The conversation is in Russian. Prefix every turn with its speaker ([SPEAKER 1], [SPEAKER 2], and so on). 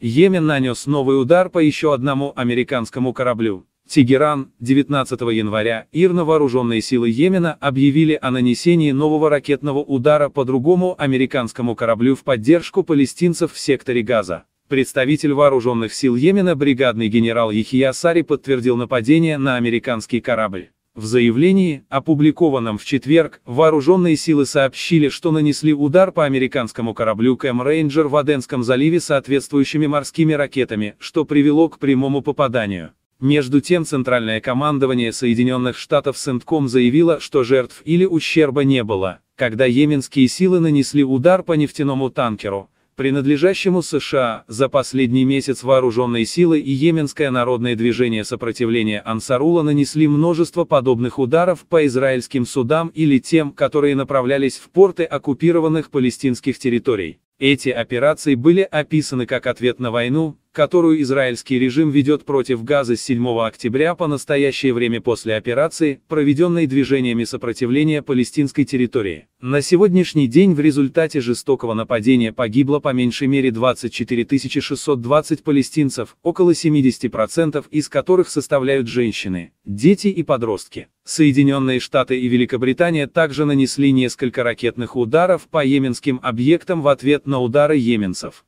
[SPEAKER 1] Йемен нанес новый удар по еще одному американскому кораблю. Тегеран, 19 января, ИРНа вооруженные силы Йемена объявили о нанесении нового ракетного удара по другому американскому кораблю в поддержку палестинцев в секторе Газа. Представитель вооруженных сил Йемена бригадный генерал Яхия Сари подтвердил нападение на американский корабль. В заявлении, опубликованном в четверг, вооруженные силы сообщили, что нанесли удар по американскому кораблю Кэм Рейнджер в Аденском заливе соответствующими морскими ракетами, что привело к прямому попаданию. Между тем Центральное командование Соединенных Штатов Сентком заявило, что жертв или ущерба не было, когда йеменские силы нанесли удар по нефтяному танкеру, принадлежащему США, за последний месяц вооруженные силы и Йеменское народное движение сопротивления Ансарула нанесли множество подобных ударов по израильским судам или тем, которые направлялись в порты оккупированных палестинских территорий. Эти операции были описаны как ответ на войну, которую израильский режим ведет против Газа с 7 октября по настоящее время после операции, проведенной движениями сопротивления палестинской территории. На сегодняшний день в результате жестокого нападения погибло по меньшей мере 24 620 палестинцев, около 70% из которых составляют женщины, дети и подростки. Соединенные Штаты и Великобритания также нанесли несколько ракетных ударов по йеменским объектам в ответ на удары йеменцев.